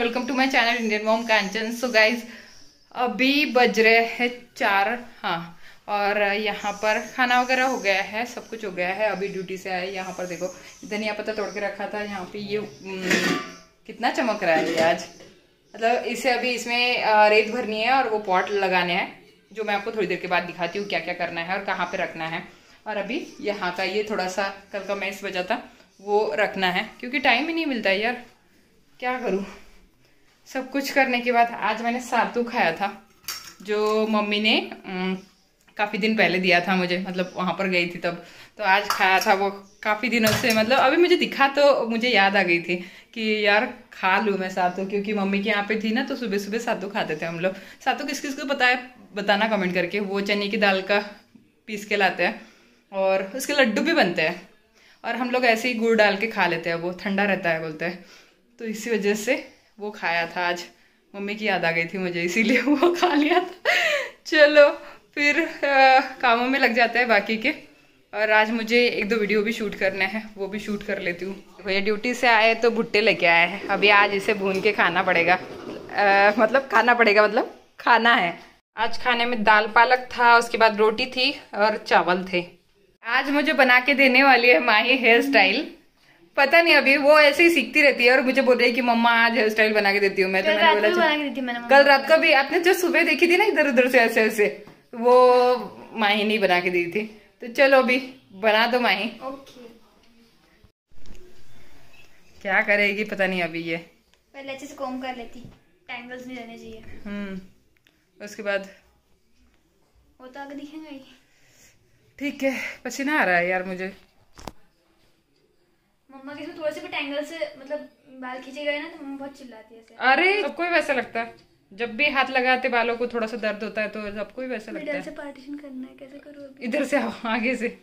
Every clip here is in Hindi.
Welcome to my channel Indian mom Kanchan so guys अभी बज रहे हैं चार हाँ और यहाँ पर खाना वगैरह हो गया है, सब कुछ हो गया है, अभी ड्यूटी से आए, यहाँ पर देखो, धनिया पत्ता तोड़ के रखा था, यहाँ पे ये कितना चमक रहा है ये आज। मतलब इसे अभी इसमें रेत भरनी है और वो पॉट लगाने हैं, जो मैं आपको थोड़ी देर के बाद दिखाती हूँ क्या क्या करना है और कहाँ पे रखना है। और अभी यहाँ का ये थोड़ा सा कल का मैस बचा था, वो रखना है, क्योंकि टाइम ही नहीं मिलता यार। क्या करूँ? सब कुछ करने के बाद आज मैंने सातू खाया था, जो मम्मी ने काफ़ी दिन पहले दिया था मुझे मतलब वहाँ पर गई थी तब। तो आज खाया था वो काफ़ी दिनों से मतलब अभी मुझे दिखा तो मुझे याद आ गई थी कि यार खा लूँ मैं सातू, क्योंकि मम्मी के यहाँ पे थी ना तो सुबह सुबह सातू खाते थे हम लोग। सातू किस किस को पता है बताना कमेंट करके। वो चने की दाल का पीस के लाते हैं और उसके लड्डू भी बनते हैं। और हम लोग ऐसे ही गुड़ डाल के खा लेते हैं, वो ठंडा रहता है बोलते हैं। तो इसी वजह से वो खाया था आज। मम्मी की याद आ गई थी मुझे, इसीलिए वो खा लिया था। चलो फिर अ, कामों में लग जाते हैं बाकी के। और आज मुझे एक दो वीडियो भी शूट करने हैं वो भी शूट कर लेती हूँ। भैया ड्यूटी से आए तो भुट्टे लेके आए हैं। अभी आज इसे भून के खाना पड़ेगा। अ, मतलब खाना पड़ेगा मतलब खाना है। आज खाने में दाल पालक था उसके बाद रोटी थी और चावल थे। आज मुझे बना के देने वाली है माही हेयर स्टाइल। पता नहीं अभी वो ऐसे ही सीखती रहती है और मुझे बोल रही है कि मम्मा आज हेयर स्टाइल बना के देती हूँ मैं तो कल मैंने रात बोला कल रात को भी आपने जो सुबह देखी थी ना इधर उधर से ऐसे ऐसे वो माही नहीं बना के दी थी। तो चलो अभी बना दो माही। ओके क्या करेगी पता नहीं अभी ये। पहले अच्छे से कोम कर लेती। टैंगल्स नहीं रहने चाहिए। हम्म उसके बाद। वो तो आगे दिखेगा। ही ठीक है पसीना आ रहा है यार मुझे। मम्मा के थोड़े से भी टैंगल से मतलब बाल खींचे गए ना तो मम्मा बहुत चिल्लाती है अरे सबको ही वैसा लगता है। जब भी हाथ लगाते बालों को थोड़ा सा दर्द होता है तो सबको ही वैसा लगता है। से पार्टीशन करना है कैसे करूँ इधर से आओ आगे से।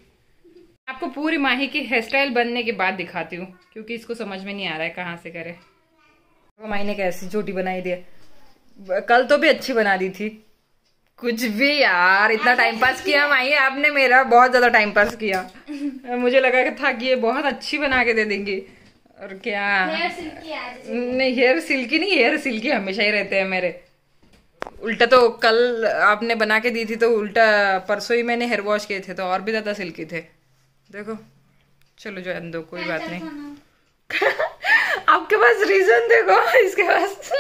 आपको पूरी माही की हेयर स्टाइल बनने के बाद दिखाती हूँ क्योंकि इसको समझ में नहीं आ रहा है कहाँ से करे। माही ने कैसी छोटी बनाई दी कल तो भी अच्छी बना दी थी। कुछ भी यार इतना टाइम पास किया माही आपने मेरा बहुत ज़्यादा टाइम पास किया। मुझे लगा था कि ये बहुत अच्छी बना के दे देंगी। और क्या? हेयर सिल्की नहीं हेयर सिल्की नहीं हेयर सिल्की हमेशा ही रहते हैं मेरे। उल्टा तो कल आपने बना के दी थी तो उल्टा परसों ही मैंने हेयर वॉश किए थे तो और भी ज़्यादा सिल्की थे। देखो चलो जो दो कोई बात नहीं। आपके पास रीजन देखो इसके पास।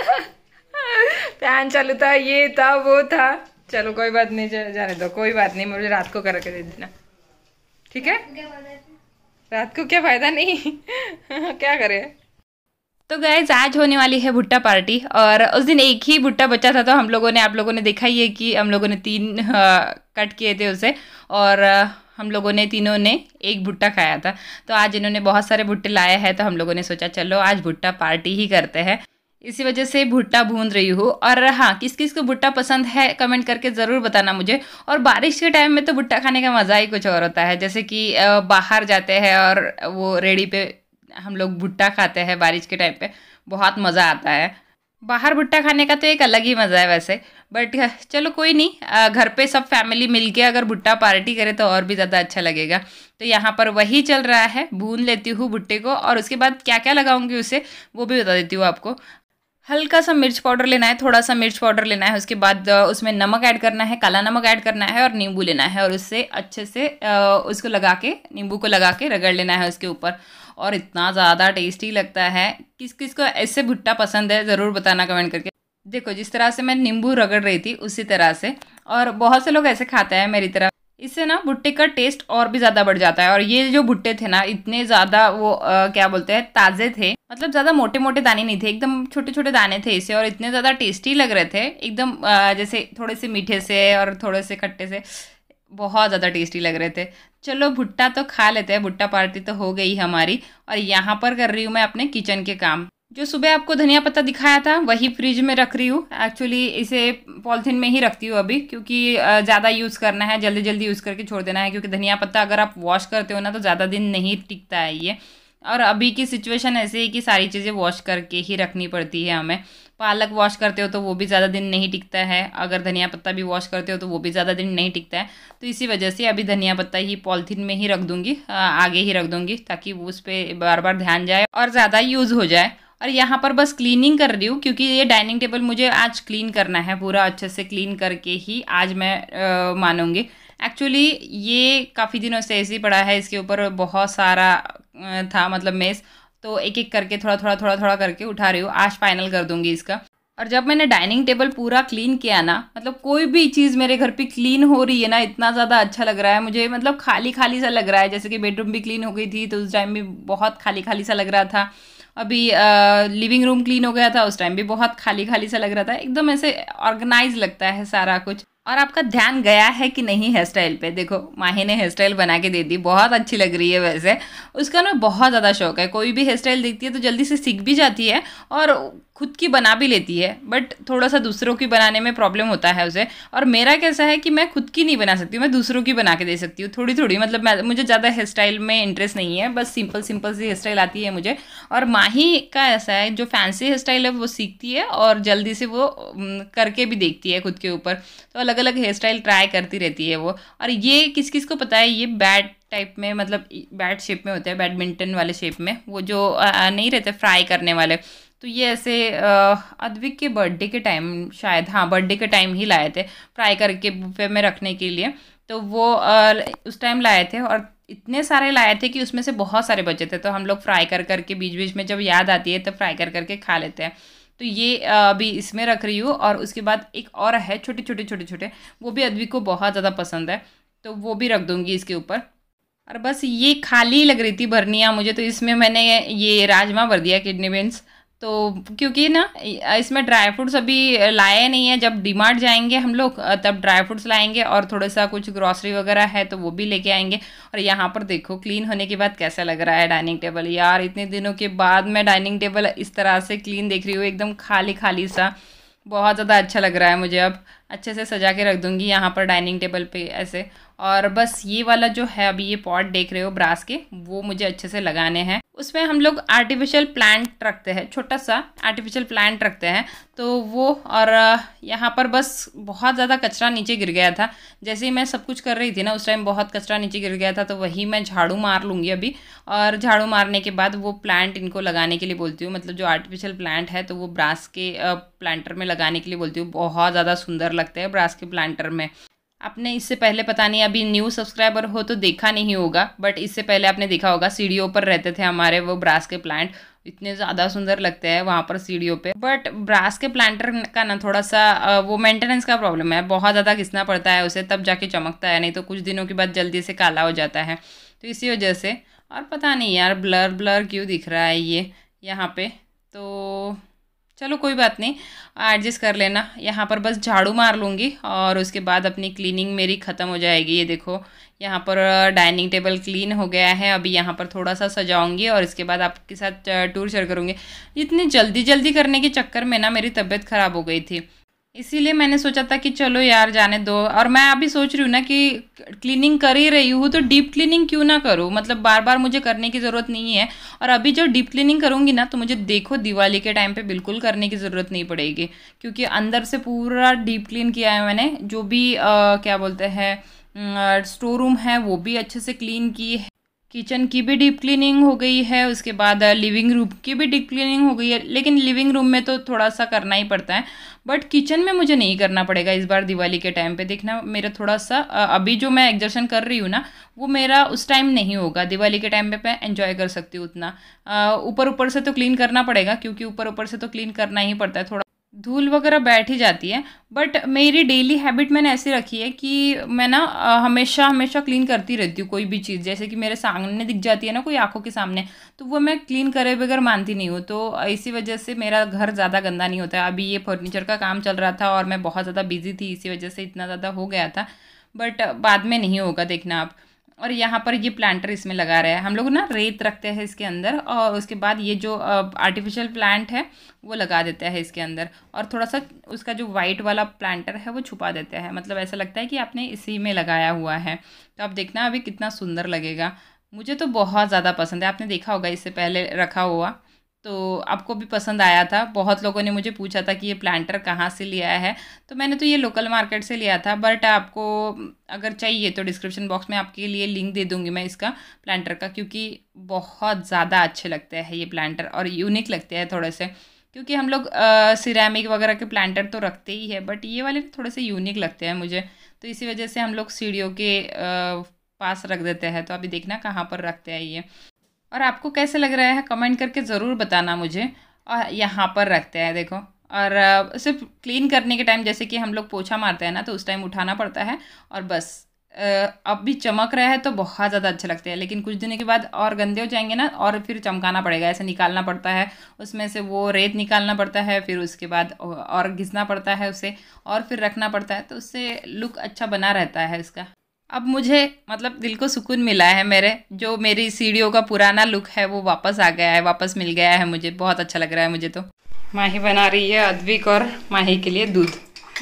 फ़ैन चालू था ये था वो था। चलो कोई बात नहीं जाने दो कोई बात नहीं मुझे रात को करके दे देना। ठीक है? रात को क्या फ़ायदा नहीं? क्या करें? तो गैज आज होने वाली है भुट्टा पार्टी और उस दिन एक ही भुट्टा बचा था तो हम लोगों ने आप लोगों ने देखा ही है कि हम लोगों ने तीन आ, कट किए थे उसे और अ, हम लोगों ने तीनों ने एक भुट्टा खाया था। तो आज इन्होंने बहुत सारे भुट्टे लाए हैं तो हम लोगों ने सोचा चलो आज भुट्टा पार्टी ही करते हैं। इसी वजह से भुट्टा भून रही हूँ। और हाँ किस किस को भुट्टा पसंद है कमेंट करके ज़रूर बताना मुझे। और बारिश के टाइम में तो भुट्टा खाने का मज़ा ही कुछ और होता है। जैसे कि बाहर जाते हैं और वो रेडी पे हम लोग भुट्टा खाते हैं बारिश के टाइम पे, बहुत मज़ा आता है। बाहर भुट्टा खाने का तो एक अलग ही मज़ा है वैसे। बट चलो कोई नहीं घर पे सब फैमिली मिलके अगर भुट्टा पार्टी करे तो और भी ज़्यादा अच्छा लगेगा। तो यहाँ पर वही चल रहा है, भून लेती हूँ भुट्टे को और उसके बाद क्या क्या लगाऊँगी उसे, वो भी बता देती हूँ आपको। हल्का सा मिर्च पाउडर लेना है, थोड़ा सा मिर्च पाउडर लेना है, उसके बाद उसमें नमक ऐड करना है, काला नमक ऐड करना है और नींबू लेना है और उससे अच्छे से उसको लगा के, नींबू को लगा के रगड़ लेना है उसके ऊपर। और इतना ज़्यादा टेस्टी लगता है। किस किस को ऐसे भुट्टा पसंद है, ज़रूर बताना कमेंट करके। देखो, जिस तरह से मैं नींबू रगड़ रही थी, उसी तरह से। और बहुत से लोग ऐसे खाते हैं मेरी तरह। इससे ना भुट्टे का टेस्ट और भी ज़्यादा बढ़ जाता है। और ये जो भुट्टे थे ना इतने ज़्यादा वो अ, क्या बोलते हैं ताज़े थे। मतलब ज़्यादा मोटे मोटे दाने नहीं थे एकदम छोटे छोटे दाने थे इसे और इतने ज़्यादा टेस्टी लग रहे थे। एकदम अ, जैसे थोड़े से मीठे से और थोड़े से खट्टे से बहुत ज़्यादा टेस्टी लग रहे थे। चलो भुट्टा तो खा लेते हैं भुट्टा पार्टी तो हो गई हमारी। और यहाँ पर कर रही हूँ मैं अपने किचन के काम। जो सुबह आपको धनिया पत्ता दिखाया था, वही फ्रिज में रख रही हूँ। एक्चुअली इसे पॉलिथीन में ही रखती हूँ अभी, क्योंकि ज़्यादा यूज़ करना है जल्दी जल्दी यूज़ करके छोड़ देना है, क्योंकि धनिया पत्ता अगर आप वॉश करते हो ना तो ज़्यादा दिन नहीं टिकता है ये। और अभी की सिचुएशन ऐसे है कि सारी चीज़ें वॉश करके ही रखनी पड़ती है हमें। पालक वॉश करते हो तो वो भी ज़्यादा दिन नहीं टिकता है। अगर धनिया पत्ता भी वॉश करते हो तो वो भी ज़्यादा दिन नहीं टिकता है। तो इसी वजह से अभी धनिया पत्ता ही पॉलिथीन में ही रख दूँगी आगे ही रख दूँगी, ताकि उस पर बार बार ध्यान जाए और ज़्यादा यूज़ हो जाए। और यहाँ पर बस क्लीनिंग कर रही हूँ, क्योंकि ये डाइनिंग टेबल मुझे आज क्लीन करना है, पूरा अच्छे से क्लीन करके ही आज मैं मानूँगी। एक्चुअली ये काफ़ी दिनों से ऐसे ही पड़ा है, इसके ऊपर बहुत सारा था मतलब मेस तो एक एक करके थोड़ा थोड़ा थोड़ा थोड़ा करके उठा रही हूँ, आज फाइनल कर दूँगी इसका। और जब मैंने डाइनिंग टेबल पूरा क्लीन किया ना मतलब कोई भी चीज़ मेरे घर पे क्लीन हो रही है ना, इतना ज़्यादा अच्छा लग रहा है, मुझे मतलब खाली खाली सा लग रहा है, जैसे कि बेडरूम भी क्लीन हो गई थी तो उस टाइम भी बहुत खाली खाली सा लग रहा था। अभी लिविंग रूम क्लीन हो गया था, उस टाइम भी बहुत खाली खाली सा लग रहा था, एकदम ऐसे ऑर्गेनाइज लगता है सारा कुछ। और आपका ध्यान गया है कि नहीं हेयर स्टाइल पे? देखो, माही ने हेयर स्टाइल बना के दे दी, बहुत अच्छी लग रही है वैसे। उसका ना बहुत ज़्यादा शौक है, कोई भी हेयर स्टाइल देखती है तो जल्दी से सीख भी जाती है और खुद की बना भी लेती है बट थोड़ा सा दूसरों की बनाने में प्रॉब्लम होता है उसे। और मेरा कैसा है कि मैं खुद की नहीं बना सकती, मैं दूसरों की बना के दे सकती हूँ थोड़ी थोड़ी मतलब मैं, मुझे ज़्यादा हेयर स्टाइल में इंटरेस्ट नहीं है, बस सिंपल सिंपल सी हेयर स्टाइल आती है मुझे। और माही का ऐसा है, जो फैंसी हेयर स्टाइल है, वो सीखती है और जल्दी से वो करके भी देखती है खुद के ऊपर। तो अलग अलग हेयर स्टाइल ट्राई करती रहती है वो। और ये किस किस को पता है, ये बैट टाइप में मतलब बैट शेप में होते हैं बैडमिंटन वाले शेप में, वो जो नहीं रहते फ्राई करने वाले। तो ये ऐसे अद्विक के बर्थडे के टाइम शायद हाँ बर्थडे के टाइम ही लाए थे फ्राई करके बुफे में रखने के लिए। तो वो उस टाइम लाए थे और इतने सारे लाए थे कि उसमें से बहुत सारे बचे थे। तो हम लोग फ्राई कर करके बीच बीच में जब याद आती है तो फ्राई कर करके खा लेते हैं। तो ये अभी इसमें रख रही हूँ और उसके बाद एक और है छोटे छोटे छोटे छोटे वो भी अद्विक को बहुत ज़्यादा पसंद है। तो वो भी रख दूँगी इसके ऊपर। और बस ये खाली लग रही थी भरनिया मुझे तो इसमें मैंने ये राजमा भर दिया, किडनी बीन्स। तो क्योंकि ना, इसमें ड्राई फ्रूट्स अभी लाए नहीं है। जब डीमार्ट जाएँगे हम लोग तब ड्राई फ्रूट्स लाएँगे और थोड़ा सा कुछ ग्रॉसरी वगैरह है तो वो भी लेके आएँगे। और यहाँ पर देखो क्लीन होने के बाद कैसा लग रहा है डाइनिंग टेबल यार, इतने दिनों के बाद मैं डाइनिंग टेबल इस तरह से क्लीन देख रही हूँ, एकदम खाली खाली सा। बहुत ज़्यादा अच्छा लग रहा है मुझे अब। अच्छे से सजा के रख दूँगी यहाँ पर डाइनिंग टेबल पे ऐसे। और बस ये वाला जो है अभी ये पॉट देख रहे हो ब्रास के, वो मुझे अच्छे से लगाने हैं। उसमें हम लोग आर्टिफिशियल प्लांट रखते हैं, छोटा सा आर्टिफिशियल प्लांट रखते हैं। तो वो और यहाँ पर बस बहुत ज़्यादा कचरा नीचे गिर गया था। जैसे ही मैं सब कुछ कर रही थी ना, उस टाइम बहुत कचरा नीचे गिर गया था तो वही मैं झाड़ू मार लूँगी अभी। और झाड़ू मारने के बाद वो प्लांट इनको लगाने के लिए बोलती हूँ मतलब जो आर्टिफिशियल प्लांट है तो वो ब्रास के प्लांटर में लगाने के लिए बोलती हूँ, बहुत ज़्यादा सुंदर लगता हैं ब्रास के प्लांटर में। आपने इससे पहले पता नहीं, अभी न्यू सब्सक्राइबर हो तो देखा नहीं होगा बट इससे पहले आपने देखा होगा, सीढ़ियों पर रहते थे हमारे वो ब्रास के प्लांट इतने ज़्यादा सुंदर लगते हैं वहाँ पर सीढ़ियों पे। बट ब्रास के प्लांटर का ना थोड़ा सा वो मेंटेनेंस का प्रॉब्लम है। बहुत ज़्यादा घिसना पड़ता है उसे, तब जाके चमकता है, नहीं तो कुछ दिनों के बाद जल्दी से काला हो जाता है। तो इसी वजह से, और पता नहीं यार ब्लर ब्लर क्यों दिख रहा है ये, यहाँ पे? तो चलो कोई बात नहीं एडजस्ट कर लेना। यहाँ पर बस झाड़ू मार लूँगी और उसके बाद अपनी क्लीनिंग मेरी ख़त्म हो जाएगी। ये देखो, यहाँ पर डाइनिंग टेबल क्लीन हो गया है। अभी यहाँ पर थोड़ा सा सजाऊँगी और इसके बाद आपके साथ टूर शेयर करूँगी। इतनी जल्दी जल्दी करने के चक्कर में ना मेरी तबीयत ख़राब हो गई थी। इसीलिए मैंने सोचा था कि चलो यार जाने दो। और मैं अभी सोच रही हूँ ना कि क्लीनिंग कर ही रही हूँ तो डीप क्लीनिंग क्यों ना करूँ? मतलब बार बार मुझे करने की ज़रूरत नहीं है। और अभी जो डीप क्लीनिंग करूँगी ना तो मुझे देखो दिवाली के टाइम पे बिल्कुल करने की ज़रूरत नहीं पड़ेगी। क्योंकि अंदर से पूरा डीप क्लीन किया है मैंने जो भी आ, क्या बोलते हैं स्टोर रूम है वो भी अच्छे से क्लीन की है। किचन की भी डीप क्लीनिंग हो गई है, उसके बाद लिविंग रूम की भी डीप क्लीनिंग हो गई है, लेकिन लिविंग रूम में तो थोड़ा सा करना ही पड़ता है बट किचन में मुझे नहीं करना पड़ेगा इस बार दिवाली के टाइम पे, देखना मेरा थोड़ा सा अभी जो मैं एग्जर्शन कर रही हूँ ना, वो मेरा उस टाइम नहीं होगा, दिवाली के टाइम पे मैं एंजॉय कर सकती हूँ उतना ऊपर ऊपर से तो क्लीन करना पड़ेगा, क्योंकि ऊपर ऊपर से तो क्लीन करना ही पड़ता है, थोड़ा धूल वगैरह बैठ ही जाती है। बट मेरी डेली हैबिट मैंने ऐसी रखी है कि मैं ना हमेशा हमेशा क्लीन करती रहती हूँ कोई भी चीज़। जैसे कि मेरे सामने दिख जाती है ना कोई आँखों के सामने तो वो मैं क्लीन करे बगैर मानती नहीं हूँ। तो इसी वजह से मेरा घर ज़्यादा गंदा नहीं होता अभी ये फर्नीचर का काम चल रहा था और मैं बहुत ज़्यादा बिज़ी थी, इसी वजह से इतना ज़्यादा हो गया था। बट बाद में नहीं होगा देखना आप और यहाँ पर ये प्लांटर इसमें लगा रहे हैं। हम लोग ना रेत रखते हैं इसके अंदर और उसके बाद ये जो आर्टिफिशियल प्लांट है, वो लगा देते हैं इसके अंदर। और थोड़ा सा उसका जो वाइट वाला प्लांटर है, वो छुपा देते हैं। मतलब ऐसा लगता है कि आपने इसी में लगाया हुआ है। तो आप देखना अभी कितना सुंदर लगेगा। मुझे तो बहुत ज़्यादा पसंद है। आपने देखा होगा, इससे पहले रखा हुआ। तो आपको भी पसंद आया था। बहुत लोगों ने मुझे पूछा था कि ये प्लांटर कहाँ से लिया है। तो मैंने तो ये लोकल मार्केट से लिया था बट आपको अगर चाहिए तो डिस्क्रिप्शन बॉक्स में आपके लिए लिंक दे दूँगी मैं इसका प्लांटर का क्योंकि बहुत ज़्यादा अच्छे लगते हैं ये प्लांटर और यूनिक लगते हैं थोड़े से। क्योंकि हम लोग सिरेमिक वगैरह के प्लांटर तो रखते ही है बट ये वाले थोड़े से यूनिक लगते हैं मुझे। तो इसी वजह से हम लोग सीढ़ियों के आ, पास रख देते हैं। तो अभी देखना कहाँ पर रखते हैं ये। और आपको कैसे लग रहा है कमेंट करके ज़रूर बताना मुझे। और यहाँ पर रखते हैं, देखो। और सिर्फ़ क्लीन करने के टाइम जैसे कि हम लोग पोछा मारते हैं ना तो उस टाइम उठाना पड़ता है। और बस अब भी चमक रहा है तो बहुत ज़्यादा अच्छे लगते हैं। लेकिन कुछ दिनों के बाद और गंदे हो जाएँगे ना, और फिर चमकाना पड़ेगा, ऐसे निकालना पड़ता है। उसमें से वो रेत निकालना पड़ता है, फिर उसके बाद और घिसना पड़ता है उसे, और फिर रखना पड़ता है। तो उससे लुक अच्छा बना रहता है इसका। अब मुझे मतलब दिल को सुकून मिला है मेरे जो मेरी सीढ़ियों का पुराना लुक है वो वापस आ गया है वापस मिल गया है मुझे बहुत अच्छा लग रहा है मुझे तो। माही बना रही है अद्विक और माही के लिए दूध।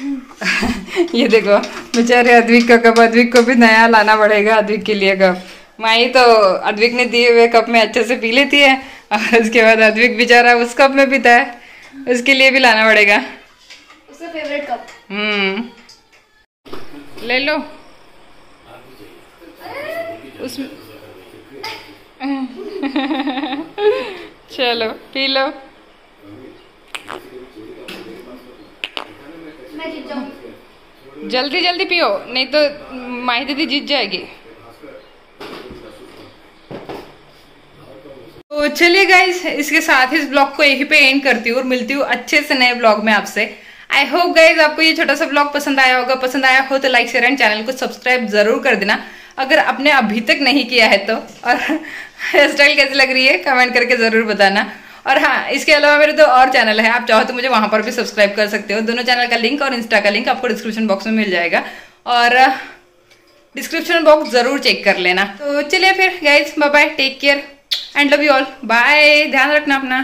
ये देखो बेचारे अद्विक का कप अद्विक को भी नया लाना पड़ेगा अद्विक के लिए कप। माही तो अद्विक ने दिए हुए कप में अच्छे से पी लेती है और उसके बाद अद्विक बेचारा उस कप में पीता है उसके लिए भी लाना पड़ेगा। उसका फेवरेट कप। हम्म। ले लो। उसमें चलो पी लो। जल्दी जल्दी पियो नहीं तो माही दीदी जीत जाएगी। तो चलिए गाइज़ इसके साथ ही इस ब्लॉग को यहीं पे एंड करती हूँ और मिलती हूँ अच्छे से नए ब्लॉग में आपसे। आई होप गाइज़ आपको ये छोटा सा ब्लॉग पसंद आया होगा। पसंद आया हो तो लाइक शेयर एंड चैनल को सब्सक्राइब ज़रूर कर देना। अगर आपने अभी तक नहीं किया है तो और हेयर स्टाइल कैसी लग रही है कमेंट करके ज़रूर बताना। और हाँ इसके अलावा मेरे दो और चैनल है, आप चाहो तो मुझे वहाँ पर भी सब्सक्राइब कर सकते हो। दोनों चैनल का लिंक और इंस्टा का लिंक आपको डिस्क्रिप्शन बॉक्स में मिल जाएगा। और डिस्क्रिप्शन बॉक्स ज़रूर चेक कर लेना। तो चलिए फिर guys bye bye take care and love you all bye ध्यान रखना अपना।